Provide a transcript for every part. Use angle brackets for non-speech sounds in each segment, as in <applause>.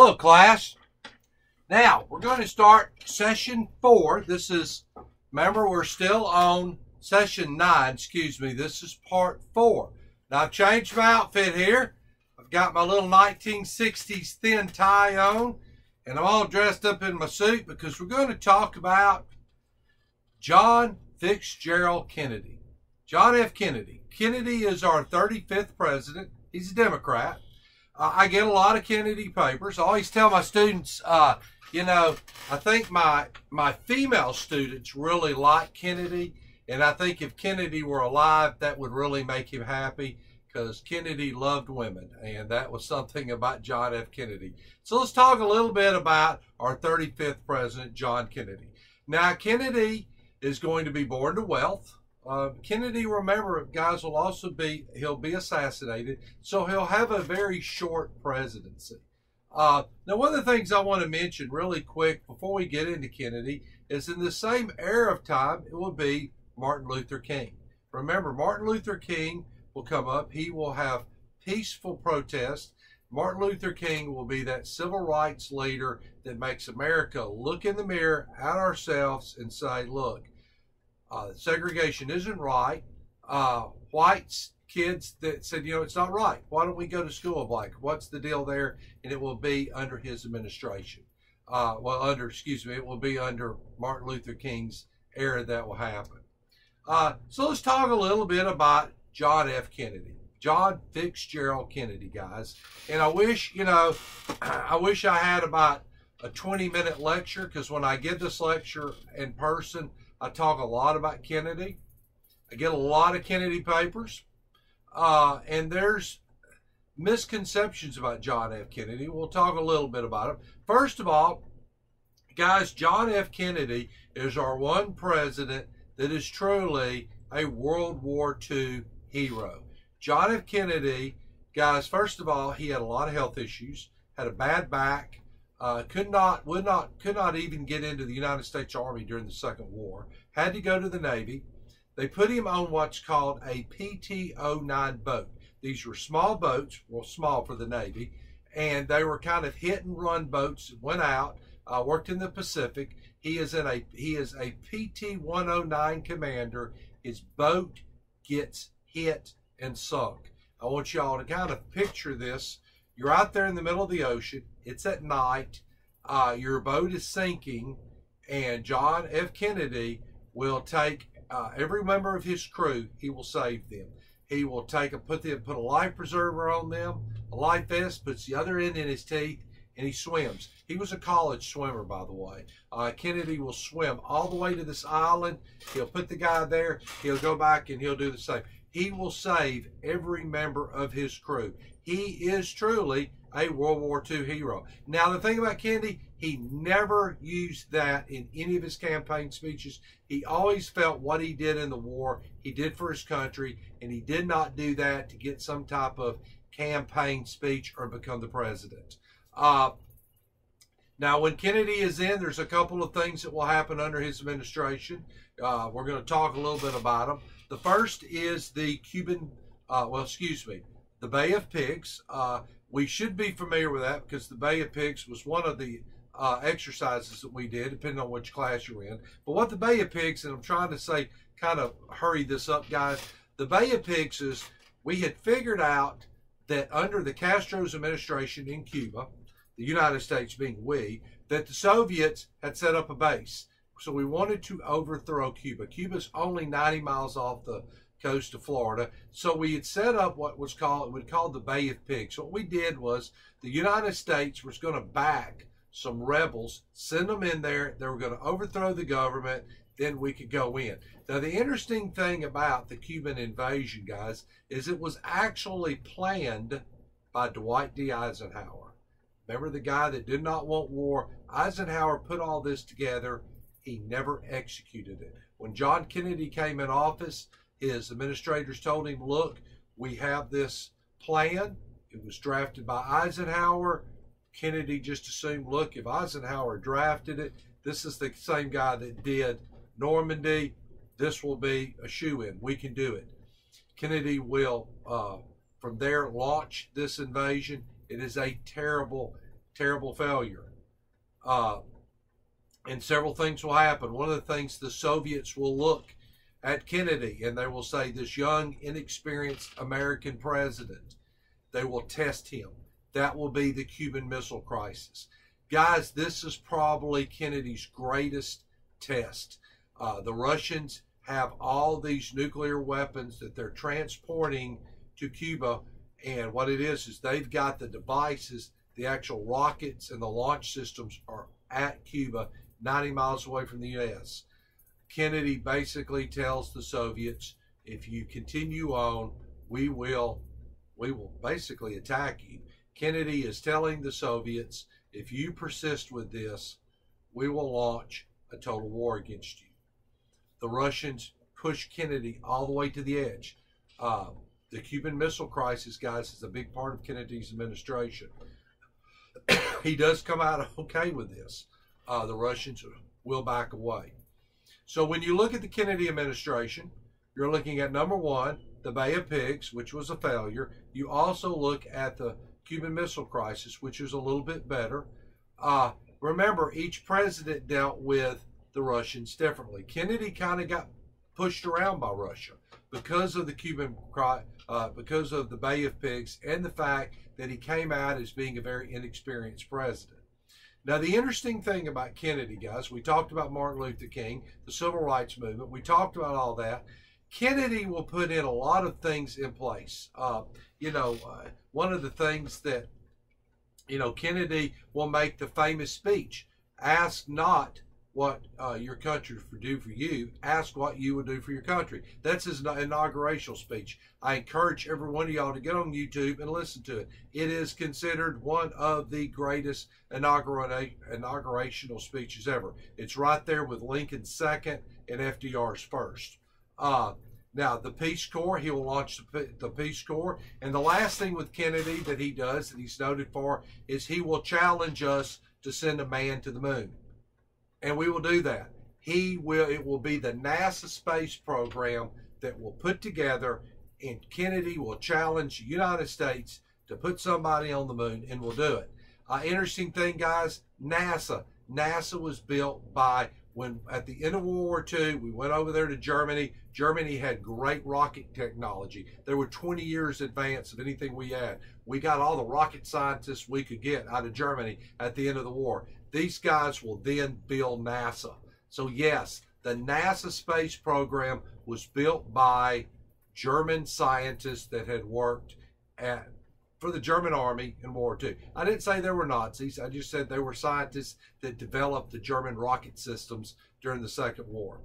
Hello, class. Now, we're going to start session four. This is, remember, we're still on session nine, excuse me. This is part four. Now, I've changed my outfit here. I've got my little 1960s thin tie on, and I'm all dressed up in my suit because we're going to talk about John Fitzgerald Kennedy. John F. Kennedy. Kennedy is our 35th president. He's a Democrat. I get a lot of Kennedy papers. I always tell my students, uh, you know, I think my my female students really like Kennedy, and I think if Kennedy were alive, that would really make him happy because Kennedy loved women, and that was something about John F. Kennedy. So let's talk a little bit about our 35th president, John Kennedy. Now, Kennedy is going to be born to wealth. Uh, Kennedy, remember, guys, will also be, he'll be assassinated, so he'll have a very short presidency. Uh, now, one of the things I want to mention really quick before we get into Kennedy is in the same era of time, it will be Martin Luther King. Remember, Martin Luther King will come up. He will have peaceful protest. Martin Luther King will be that civil rights leader that makes America look in the mirror at ourselves and say, look, uh, segregation isn't right. Uh, whites, kids that said, you know, it's not right. Why don't we go to school Like, What's the deal there? And it will be under his administration. Uh, well, under, excuse me, it will be under Martin Luther King's era that will happen. Uh, so let's talk a little bit about John F. Kennedy. John Fitzgerald Kennedy, guys. And I wish, you know, <clears throat> I wish I had about a 20 minute lecture because when I give this lecture in person, I talk a lot about Kennedy. I get a lot of Kennedy papers. Uh, and there's misconceptions about John F. Kennedy. We'll talk a little bit about him. First of all, guys, John F. Kennedy is our one president that is truly a World War II hero. John F. Kennedy, guys, first of all, he had a lot of health issues, had a bad back, uh, could not would not could not even get into the United States Army during the Second War. Had to go to the Navy. They put him on what's called a PT-09 boat. These were small boats, well, small for the Navy, and they were kind of hit and run boats. Went out, uh, worked in the Pacific. He is in a he is a PT-109 commander. His boat gets hit and sunk. I want y'all to kind of picture this. You're out there in the middle of the ocean. It's at night. Uh, your boat is sinking, and John F. Kennedy will take uh, every member of his crew. He will save them. He will take a put them put a life preserver on them, a life vest, puts the other end in his teeth, and he swims. He was a college swimmer, by the way. Uh, Kennedy will swim all the way to this island. He'll put the guy there. He'll go back and he'll do the same. He will save every member of his crew. He is truly a World War II hero. Now, the thing about Kennedy, he never used that in any of his campaign speeches. He always felt what he did in the war, he did for his country, and he did not do that to get some type of campaign speech or become the president. Uh, now, when Kennedy is in, there's a couple of things that will happen under his administration. Uh, we're going to talk a little bit about them. The first is the Cuban, uh, well, excuse me, the Bay of Pigs. Uh, we should be familiar with that because the Bay of Pigs was one of the uh, exercises that we did, depending on which class you're in. But what the Bay of Pigs, and I'm trying to say, kind of hurry this up, guys. The Bay of Pigs is we had figured out that under the Castro's administration in Cuba, the United States being we, that the Soviets had set up a base. So we wanted to overthrow Cuba. Cuba's only 90 miles off the coast of Florida. So we had set up what was called, we called the Bay of Pigs. What we did was the United States was going to back some rebels, send them in there. They were going to overthrow the government. Then we could go in. Now, the interesting thing about the Cuban invasion, guys, is it was actually planned by Dwight D. Eisenhower. Remember the guy that did not want war? Eisenhower put all this together. He never executed it. When John Kennedy came in office, his administrators told him, look, we have this plan. It was drafted by Eisenhower. Kennedy just assumed, look, if Eisenhower drafted it, this is the same guy that did Normandy. This will be a shoe in. We can do it. Kennedy will, uh, from there, launch this invasion. It is a terrible, terrible failure. Uh, and several things will happen. One of the things the Soviets will look at Kennedy and they will say, This young, inexperienced American president, they will test him. That will be the Cuban Missile Crisis. Guys, this is probably Kennedy's greatest test. Uh, the Russians have all these nuclear weapons that they're transporting to Cuba. And what it is, is they've got the devices, the actual rockets and the launch systems are at Cuba, 90 miles away from the U.S. Kennedy basically tells the Soviets, if you continue on, we will, we will basically attack you. Kennedy is telling the Soviets, if you persist with this, we will launch a total war against you. The Russians push Kennedy all the way to the edge. Uh, the Cuban Missile Crisis, guys, is a big part of Kennedy's administration. <coughs> he does come out <laughs> okay with this. Uh, the Russians will back away. So when you look at the Kennedy administration, you're looking at number one, the Bay of Pigs, which was a failure. You also look at the Cuban Missile Crisis, which is a little bit better. Uh, remember, each president dealt with the Russians differently. Kennedy kind of got pushed around by Russia because of the Cuban, uh, because of the Bay of Pigs, and the fact that he came out as being a very inexperienced president. Now, the interesting thing about Kennedy, guys, we talked about Martin Luther King, the civil rights movement, we talked about all that. Kennedy will put in a lot of things in place. Uh, you know, uh, one of the things that, you know, Kennedy will make the famous speech ask not what uh, your country would do for you, ask what you would do for your country. That's his inaugurational speech. I encourage every one of y'all to get on YouTube and listen to it. It is considered one of the greatest inaugural inaugurational speeches ever. It's right there with Lincoln's second and FDR's first. Uh, now, the Peace Corps, he will launch the, the Peace Corps. And the last thing with Kennedy that he does, that he's noted for, is he will challenge us to send a man to the moon. And we will do that. He will, it will be the NASA space program that will put together, and Kennedy will challenge the United States to put somebody on the moon, and we'll do it. Uh, interesting thing, guys NASA. NASA was built by when at the end of World War II, we went over there to Germany. Germany had great rocket technology. They were 20 years advance of anything we had. We got all the rocket scientists we could get out of Germany at the end of the war. These guys will then build NASA. So yes, the NASA space program was built by German scientists that had worked at for the German army in World War II. I didn't say they were Nazis. I just said they were scientists that developed the German rocket systems during the Second War.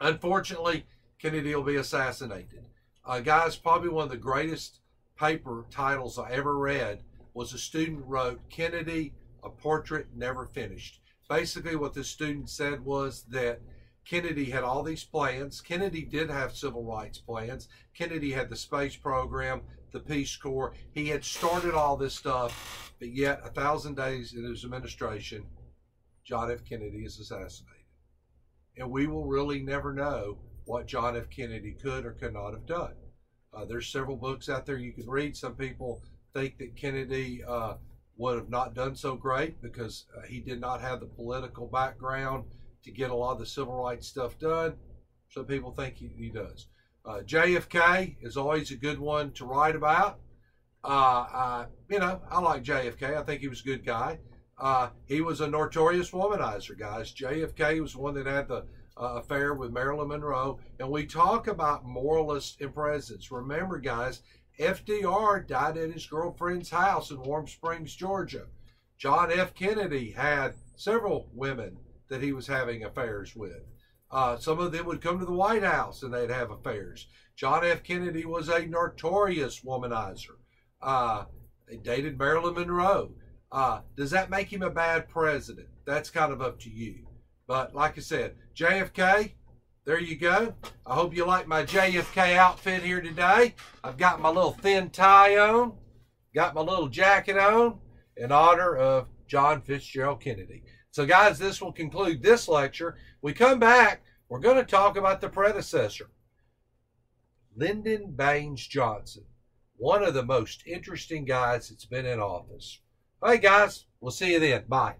Unfortunately, Kennedy will be assassinated. Uh, guys, probably one of the greatest paper titles I ever read was a student wrote Kennedy, a portrait never finished. Basically, what the student said was that Kennedy had all these plans. Kennedy did have civil rights plans. Kennedy had the space program the Peace Corps. He had started all this stuff, but yet a thousand days in his administration, John F. Kennedy is assassinated. And we will really never know what John F. Kennedy could or could not have done. Uh, there's several books out there you can read. Some people think that Kennedy uh, would have not done so great because uh, he did not have the political background to get a lot of the civil rights stuff done. Some people think he, he does. Uh, JFK is always a good one to write about. Uh, I, you know, I like JFK. I think he was a good guy. Uh, he was a notorious womanizer, guys. JFK was one that had the uh, affair with Marilyn Monroe. And we talk about moralists and presidents. Remember, guys, FDR died at his girlfriend's house in Warm Springs, Georgia. John F. Kennedy had several women that he was having affairs with. Uh, some of them would come to the White House and they'd have affairs. John F. Kennedy was a notorious womanizer. Uh, he dated Marilyn Monroe. Uh, does that make him a bad president? That's kind of up to you. But like I said, JFK, there you go. I hope you like my JFK outfit here today. I've got my little thin tie on, got my little jacket on in honor of John Fitzgerald Kennedy. So, guys, this will conclude this lecture. We come back, we're going to talk about the predecessor, Lyndon Baines Johnson, one of the most interesting guys that's been in office. Right, guys. We'll see you then. Bye.